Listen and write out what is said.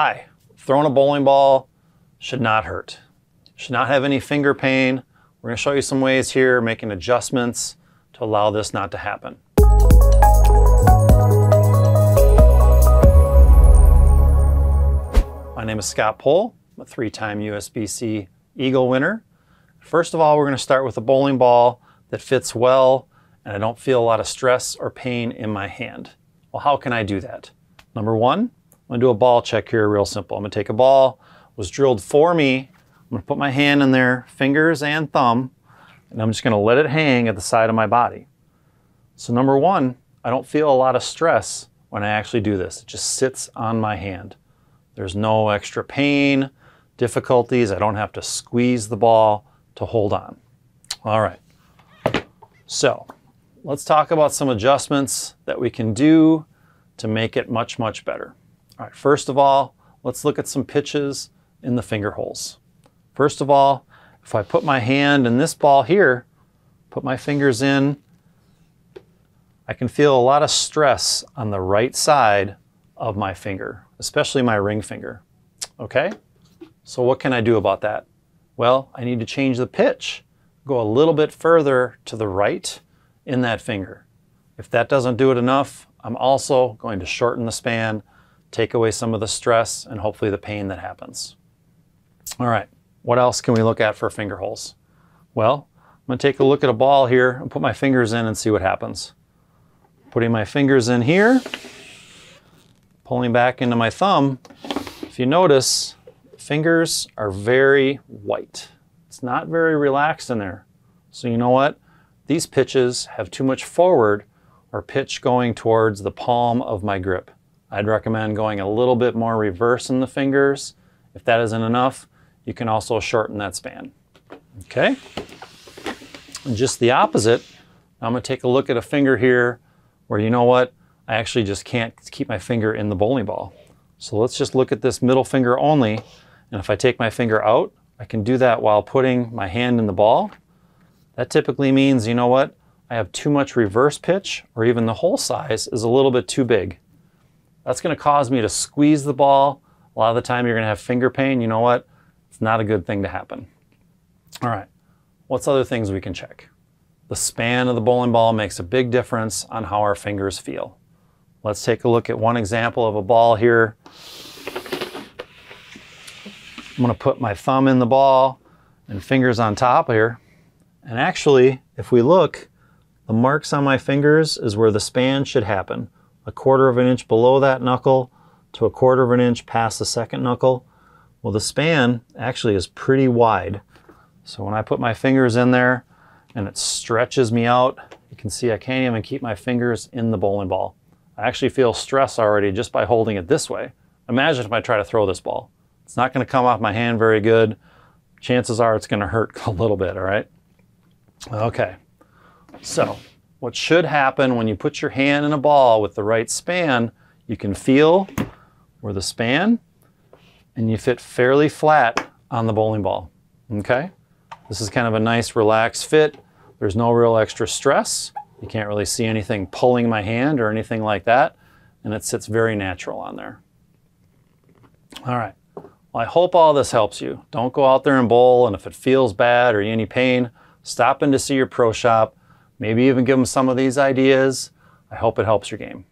Hi, throwing a bowling ball should not hurt. Should not have any finger pain. We're gonna show you some ways here, making adjustments to allow this not to happen. My name is Scott Pohl. I'm a three-time USBC Eagle winner. First of all, we're gonna start with a bowling ball that fits well and I don't feel a lot of stress or pain in my hand. Well, how can I do that? Number one, I'm gonna do a ball check here real simple. I'm gonna take a ball, was drilled for me. I'm gonna put my hand in there, fingers and thumb, and I'm just gonna let it hang at the side of my body. So number one, I don't feel a lot of stress when I actually do this. It just sits on my hand. There's no extra pain, difficulties. I don't have to squeeze the ball to hold on. All right. So let's talk about some adjustments that we can do to make it much, much better. All right, first of all, let's look at some pitches in the finger holes. First of all, if I put my hand in this ball here, put my fingers in, I can feel a lot of stress on the right side of my finger, especially my ring finger. Okay? So what can I do about that? Well, I need to change the pitch go a little bit further to the right in that finger. If that doesn't do it enough, I'm also going to shorten the span, take away some of the stress and hopefully the pain that happens. All right, what else can we look at for finger holes? Well, I'm gonna take a look at a ball here and put my fingers in and see what happens. Putting my fingers in here, pulling back into my thumb, if you notice, fingers are very white. It's not very relaxed in there. So you know what? These pitches have too much forward or pitch going towards the palm of my grip. I'd recommend going a little bit more reverse in the fingers. If that isn't enough, you can also shorten that span. Okay? And just the opposite, I'm gonna take a look at a finger here where you know what? I actually just can't keep my finger in the bowling ball. So let's just look at this middle finger only. And if I take my finger out, I can do that while putting my hand in the ball. That typically means, you know what, I have too much reverse pitch or even the hole size is a little bit too big. That's gonna cause me to squeeze the ball. A lot of the time you're gonna have finger pain. You know what? It's not a good thing to happen. All right, what's other things we can check? The span of the bowling ball makes a big difference on how our fingers feel. Let's take a look at one example of a ball here. I'm gonna put my thumb in the ball and fingers on top here. And actually, if we look, the marks on my fingers is where the span should happen. A quarter of an inch below that knuckle to a quarter of an inch past the second knuckle. Well, the span actually is pretty wide. So when I put my fingers in there and it stretches me out, you can see I can't even keep my fingers in the bowling ball. I actually feel stress already just by holding it this way. Imagine if I try to throw this ball. It's not going to come off my hand very good. Chances are it's going to hurt a little bit, all right? Okay, so what should happen when you put your hand in a ball with the right span, you can feel where the span and you fit fairly flat on the bowling ball, okay? This is kind of a nice relaxed fit. There's no real extra stress. You can't really see anything pulling my hand or anything like that, and it sits very natural on there. All right. Well, I hope all this helps you. Don't go out there and bowl, and if it feels bad or any pain, stop in to see your pro shop. Maybe even give them some of these ideas. I hope it helps your game.